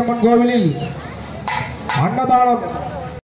அம்மன் கோவிலில் அன்னதானம்